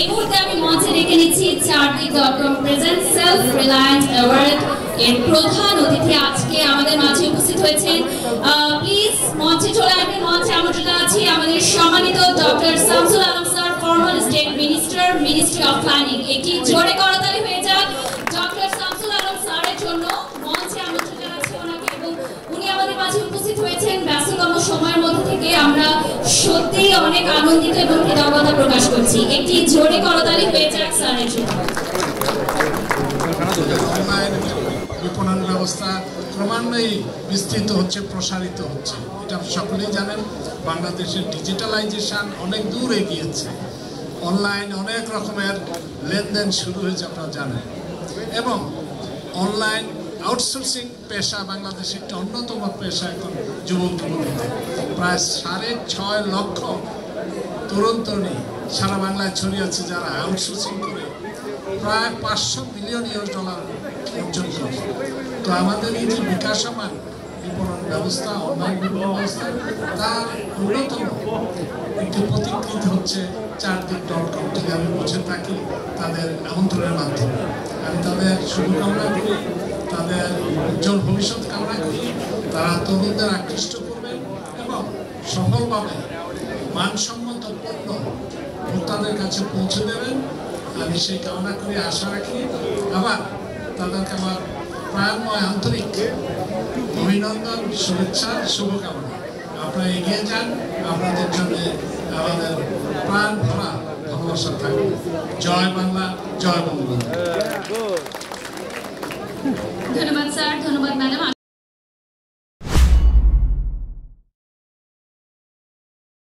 এই মুহূর্তে আমি মঞ্চে রেখে নিচ্ছি Chardik dot present self reliant award এর প্রধান অতিথি আজকে আমাদের মাঝে উপস্থিত হয়েছেন। প্লিজ মঞ্চে চলে আসবেন, মঞ্চে আমন্ত্রিত আছি আমাদের সম্মানিত doctor Shamsul Alam sir former state minister ministry of planning একটি জোরে করতালি হয়ে যাক। ডক্টর শামসুল আলম স্যারের জন্য মঞ্চে আমন্ত্রণ জানাচ্ছি ওনাকে এবং উনি আমাদের মাঝে উপস্থিত হয়েছেন। ব্যস্ততম সময়ের মধ্যে থেকে আমরা সত্যিই অনেক আনন্দিত এবং কৃতজ্ঞতা প্রকাশ করছি। একটি জোরে করতালি হয়ে যাক স্যারের জন্য। বিপণন ব্যবস্থা ক্রমান্বয়ে বিস্তৃত হচ্ছে, প্রসারিত হচ্ছে। এটা সকলেই জানেন, বাংলাদেশের ডিজিটালাইজেশন অনেক দূর এগিয়েছে। অনলাইন অনেক রকমের লেনদেন শুরু হয়েছে, আপনারা জানেন। এবং অনলাইন আউটসোর্সিং পেশা বাংলাদেশের একটি অন্যতম পেশা এখন যুবক যুবতীদের। প্রায় সাড়ে ছয় লক্ষ তরুণ তরুণী সারা বাংলায় ছড়িয়ে আছে যারা আউটসোর্সিং করে, প্রায় পাঁচশো মিলিয়ন ইউরো ডলার অর্জন করে। তো আমাদের এই যে বিকাশমান বিপণন ব্যবস্থা অনলাইন বিপণন ব্যবস্থা, তার অন্যতম একটি প্রতিকৃতি হচ্ছে চারদিক ডট কম থেকে আমি বসে থাকি তাদের আমন্ত্রণের মাধ্যমে। আমি তাদের শুভকামনা করি, তাদের উজ্জ্বল ভবিষ্যৎ কামনা করি, তারা তরুণদের আকৃষ্ট করবেন এবং সফলভাবে মানসম্মত ভোক্তাদের কাছে পৌঁছে দেবেন। আমি সেই কামনা করে, আশা রাখি। আবার তাদেরকে আমার প্রাণময় আন্তরিক অভিনন্দন, শুভেচ্ছা, শুভকামনা। আপনারা এগিয়ে যান, আপনাদের জন্য আমাদের প্রাণ ভরা ভালোবাসা থাকবে। জয় বাংলা, জয় বঙ্গবন্ধু। ধন্যবাদ স্যার, ধন্যবাদ ম্যাডাম।